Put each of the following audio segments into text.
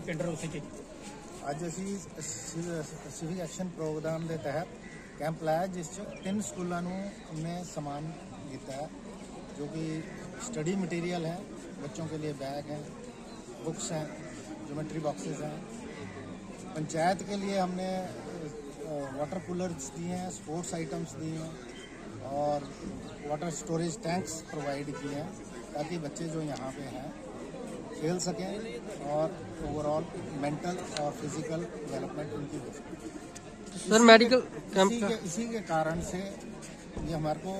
ਬਾਰੇ ਜੀ ਪਿੰਡ ਰੋਸੇ 'ਚ ਅੱਜ ਅਸੀਂ ਸਿਵਿਕ ਐਕਸ਼ਨ ਪ੍ਰੋਗਰਾਮ ਦੇ ਤਹਿਤ ਕੈਂਪ ਲਾਇਆ ਜਿਸ 'ਚ ਤਿੰਨ ਸਕੂਲਾਂ ਨੂੰ हमने ਸਮਾਨ ਦਿੱਤਾ ਹੈ ਜੋ ਕਿ स्टडी मटेरियल है बच्चों के लिए बैग हैं बुक्स हैं ज्योमेट्री बॉक्सेस हैं पंचायत के लिए हमने वाटर कूलर्स दिए हैं स्पोर्ट्स आइटम्स दिए हैं और वाटर स्टोरेज टैंक्स प्रोवाइड किए हैं ताकि बच्चे जो यहाँ पे हैं खेल सकें और ओवरऑल मेंटल और फ़िज़िकल डेवलपमेंट उनकी हो सके सर मेडिकल कैंप इसी के इसी के कारण से ये हमारे को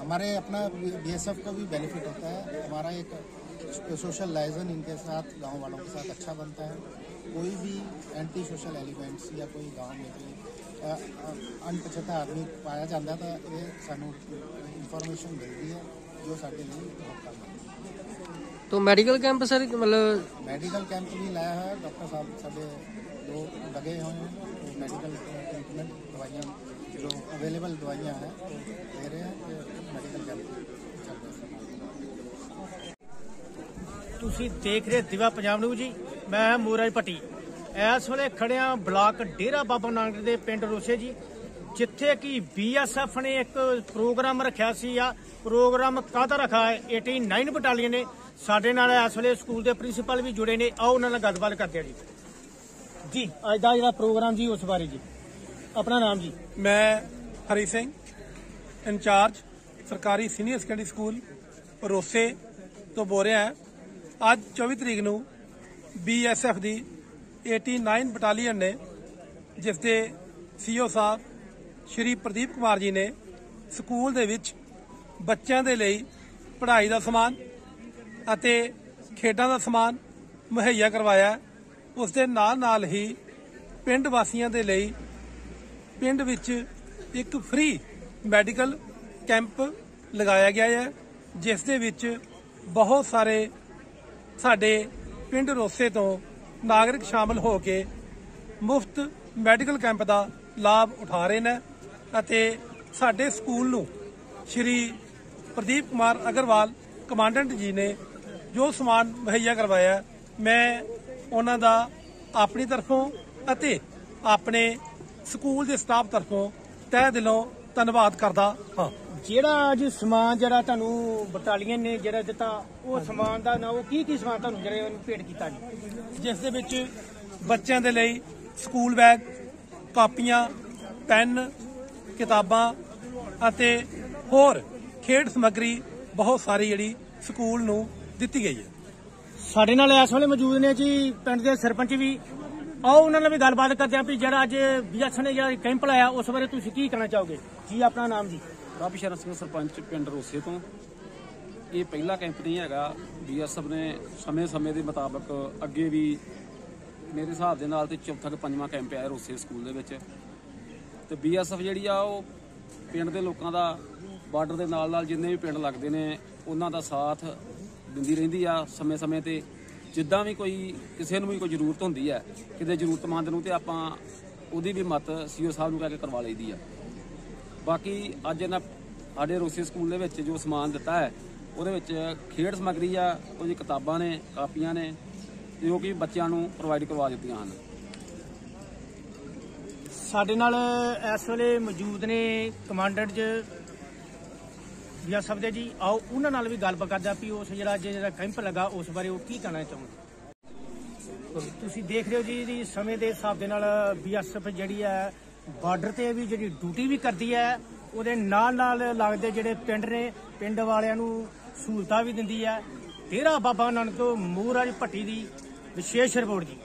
हमारे अपना बीएसएफ का भी बेनिफिट होता है। हमारा एक सोशल लाइजन इनके साथ गाँव वालों के साथ अच्छा बनता है। कोई भी एंटी सोशल एलिमेंट्स या कोई गाँव में कोई अनपਛਾਤਾ आदमी पाया जाता है तो ये सानू इंफॉर्मेशन मिलती है जो साढ़े लिए बहुत काम है। तो मेडिकल कैंप सर मतलब मेडिकल कैंप भी लाया है डॉक्टर साहब साढ़े दो लगे हुए हैं तो मेडिकल ट्रीटमेंट दवाइयाँ जो अवेलेबल दवाइयाँ हैं तो दे रहे हैं कि मेडिकल कैंप चल रहे हैं ਤੁਸੀਂ ਦੇਖ ਰਹੇ ਦਿਵਾ ਪੰਜਾਬ ਨੂੰ ਜੀ ਮੈਂ ਮੂਰਾਜ ਪੱਟੀ ਇਸ ਵੇਲੇ ਖੜਿਆ ਬਲਾਕ ਡੇਰਾ ਬਾਬਾ ਨਾਨਕ ਦੇ ਪਿੰਡ ਰੋਸੇ ਜੀ ਜਿੱਥੇ ਕਿ ਬੀਐਸਐਫ ਨੇ ਇੱਕ ਪ੍ਰੋਗਰਾਮ ਰੱਖਿਆ ਸੀ, ਆ ਪ੍ਰੋਗਰਾਮ ਕਾਹਦਾ ਰੱਖਾ ਹੈ? 89 ਬਟਾਲੀਅਨ ਨੇ ਸਾਡੇ ਨਾਲ ਇਸ ਵੇਲੇ ਸਕੂਲ ਦੇ ਪ੍ਰਿੰਸੀਪਲ ਵੀ ਜੁੜੇ ਨੇ। ਆਓ ਉਹਨਾਂ ਨਾਲ ਗੱਲਬਾਤ ਕਰਦੇ ਆ ਜੀ। ਜੀ, ਅੱਜ ਦਾ ਜਿਹੜਾ ਪ੍ਰੋਗਰਾਮ ਜੀ, ਉਸ ਬਾਰੇ ਜੀ। ਆਪਣਾ ਨਾਮ ਜੀ। ਮੈਂ ਹਰੀ ਸਿੰਘ, ਇੰਚਾਰਜ ਸਰਕਾਰੀ ਸੀਨੀਅਰ ਸੈਕੰਡਰੀ ਸਕੂਲ ਰੋਸੇ ਤੋਂ ਬੋਲ ਰਿਹਾ ਹਾਂ। ਅੱਜ 24 ਤਰੀਕ ਨੂੰ ਬੀਐਸਐਫ ਦੀ 89 ਬਟਾਲੀਅਨ ਨੇ, ਜਿਸ ਦੇ ਸੀਓ ਸਾਹਿਬ ਸ਼੍ਰੀ ਪ੍ਰਦੀਪ ਕੁਮਾਰ ਜੀ ਨੇ ਸਕੂਲ ਦੇ ਵਿੱਚ ਬੱਚਿਆਂ ਦੇ ਲਈ ਪੜ੍ਹਾਈ ਦਾ ਸਮਾਨ ਅਤੇ ਖੇਡਾਂ ਦਾ ਸਮਾਨ ਮੁਹੱਈਆ ਕਰਵਾਇਆ। ਉਸ ਦੇ ਨਾਲ ਨਾਲ ਹੀ ਪਿੰਡ ਵਾਸੀਆਂ ਦੇ ਲਈ ਪਿੰਡ ਵਿੱਚ ਇੱਕ ਫ੍ਰੀ ਮੈਡੀਕਲ ਕੈਂਪ ਲਗਾਇਆ ਗਿਆ ਹੈ, ਜਿਸ ਦੇ ਵਿੱਚ ਬਹੁਤ ਸਾਰੇ ਸਾਡੇ ਪਿੰਡ ਰੋਸੇ ਤੋਂ ਨਾਗਰਿਕ ਸ਼ਾਮਲ ਹੋ ਕੇ ਮੁਫਤ ਮੈਡੀਕਲ ਕੈਂਪ ਦਾ ਲਾਭ ਉਠਾ ਰਹੇ ਨੇ। ਅਤੇ ਸਾਡੇ ਸਕੂਲ ਨੂੰ ਸ਼੍ਰੀ ਪ੍ਰਦੀਪ ਕੁਮਾਰ ਅਗਰਵਾਲ ਕਮਾਂਡੈਂਟ ਜੀ ਨੇ ਜੋ ਸਮਾਨ ਮੁਹੱਈਆ ਕਰਵਾਇਆ ਮੈਂ ਉਹਨਾਂ ਦਾ ਆਪਣੀ ਤਰਫੋਂ ਅਤੇ ਆਪਣੇ ਸਕੂਲ ਦੇ ਸਟਾਫ ਤਰਫੋਂ ਤਹਿ ਦਿਲੋਂ ਧੰਨਵਾਦ ਕਰਦਾ ਹਾਂ। ਜਿਹੜਾ ਅੱਜ ਸਮਾਨ ਜਿਹੜਾ ਤੁਹਾਨੂੰ ਬਟਾਲੀਅਨ ਨੇ ਜਿਹੜਾ ਦਿੱਤਾ ਉਹ ਸਮਾਨ ਦਾ ਨਾ ਉਹ ਕੀ ਕੀ ਸਮਾਨ ਤੁਹਾਨੂੰ ਜਿਹੜੇ ਉਹਨੂੰ ਭੇਟ ਕੀਤਾ ਜੀ? ਜਿਸ ਦੇ ਵਿੱਚ ਬੱਚਿਆਂ ਦੇ ਲਈ ਸਕੂਲ ਬੈਗ ਕਾਪੀਆਂ ਪੈਨ ਕਿਤਾਬਾਂ ਅਤੇ ਹੋਰ ਖੇਡ ਸਮੱਗਰੀ ਬਹੁਤ ਸਾਰੀ ਜਿਹੜੀ ਸਕੂਲ ਨੂੰ ਦਿੱਤੀ ਗਈ ਹੈ। ਸਾਡੇ ਨਾਲ ਇਸ ਵੇਲੇ ਮੌਜੂਦ ਨੇ ਜੀ ਪਿੰਡ ਦੇ ਸਰਪੰਚ ਵੀ। ਆਓ ਉਹਨਾਂ ਨਾਲ ਵੀ ਗੱਲਬਾਤ ਕਰਦੇ ਆਂ ਵੀ ਜਿਹੜਾ ਅੱਜ ਬੀਐਸ ਨੇ ਜਿਹੜਾ ਕੈਂਪ ਲਾਇਆ ਉਸ ਬਾਰੇ ਤੁਸੀਂ ਕੀ ਕਹਿਣਾ ਚਾਹੋਗੇ? ਜੀ ਆਪਣਾ ਨਾਮ ਜੀ। ਰੱਬ ਸ਼ਰਨ ਸਿੰਘ ਸਰਪੰਚ ਪਿੰਡ ਰੋਸੇ ਤੋਂ। ਇਹ ਪਹਿਲਾ ਕੈਂਪ ਨਹੀਂ ਹੈਗਾ। ਬੀਐਸਐਫ ਨੇ ਸਮੇਂ-ਸਮੇਂ ਦੇ ਮੁਤਾਬਕ ਅੱਗੇ ਵੀ ਮੇਰੇ ਹਿਸਾਬ ਦੇ ਨਾਲ ਤੇ ਚੌਥਾ ਕਿ ਪੰਜਵਾਂ ਕੈਂਪ ਆਇਆ ਰੋਸੇ ਸਕੂਲ ਦੇ ਵਿੱਚ। ਤੇ ਬੀਐਸਐਫ ਜਿਹੜੀ ਆ ਉਹ ਪਿੰਡ ਦੇ ਲੋਕਾਂ ਦਾ ਬਾਰਡਰ ਦੇ ਨਾਲ ਨਾਲ ਜਿੰਨੇ ਵੀ ਪਿੰਡ ਲੱਗਦੇ ਨੇ, ਉਹਨਾਂ ਦਾ ਸਾਥ ਦਿੰਦੀ ਰਹਿੰਦੀ ਆ ਸਮੇਂ-ਸਮੇਂ ਤੇ। ਜਿੱਦਾਂ ਵੀ ਕੋਈ ਕਿਸੇ ਨੂੰ ਵੀ ਕੋਈ ਜ਼ਰੂਰਤ ਹੁੰਦੀ ਹੈ ਕਿਤੇ ਜ਼ਰੂਰਤਮੰਦ ਨੂੰ ਤੇ ਆਪਾਂ ਉਹਦੀ ਵੀ ਮਤ ਸੀਓ ਸਾਹਿਬ ਨੂੰ ਕਹਿ ਕੇ ਕਰਵਾ ਲਈਦੀ ਆ। ਬਾਕੀ ਅੱਜ ਇਹਨਾਂ ਸਾਡੇ ਰੋਸੀ ਸਕੂਲ ਦੇ ਵਿੱਚ ਜੋ ਸਮਾਨ ਦਿੱਤਾ ਹੈ, ਉਹਦੇ ਵਿੱਚ ਖੇਡ ਸਮੱਗਰੀ ਆ, ਕੁਝ ਕਿਤਾਬਾਂ ਨੇ, ਕਾਪੀਆਂ ਨੇ ਜੋ ਕਿ ਬੱਚਿਆਂ ਨੂੰ ਪ੍ਰੋਵਾਈਡ ਕਰਵਾ ਦਿੱਤੀਆਂ ਹਨ। ਸਾਡੇ ਨਾਲ ਇਸ ਵੇਲੇ ਮੌਜੂਦ ਨੇ ਕਮਾਂਡੈਂਟ ਜੀ ਬੀਐਸ ਸਾਹਿਬ ਦੇ ਜੀ, ਆਓ ਉਹਨਾਂ ਨਾਲ ਵੀ ਗੱਲਬਾਤ ਕਰਦਾ ਵੀ ਉਸ ਜਿਹੜਾ ਅੱਜ ਜਿਹੜਾ ਕੈਂਪ ਲੱਗਾ, ਉਸ ਬਾਰੇ ਉਹ ਕੀ ਕਹਿਣਾ ਚਾਹੁੰਦੇ ਤੁਸੀਂ ਦੇਖ ਰਹੇ ਹੋ ਜੀ ਜੀ ਸਮੇਂ ਦੇ ਹਿਸਾਬ ਦੇ ਨਾਲ ਬੀਐਸਐਫ ਜਿਹੜੀ ਹੈ, ਬਾਰਡਰ ਤੇ ਵੀ ਜਿਹੜੀ ਡਿਊਟੀ ਵੀ ਕਰਦੀ ਹੈ, ਉਹਦੇ ਨਾਲ ਨਾਲ ਲੱਗਦੇ ਜਿਹੜੇ ਪਿੰਡ ਨੇ, ਪਿੰਡ ਵਾਲਿਆਂ ਨੂੰ ਸਹੂਲਤਾਂ ਵੀ ਦਿੰਦੀ ਹੈ। ਡੇਰਾ ਬਾਬਾ ਨਾਨਕ ਮੂਰਾਜ ਭੱਟੀ ਦੀ ਵਿਸ਼ੇਸ਼ ਰਿਪੋਰਟ ਜੀ।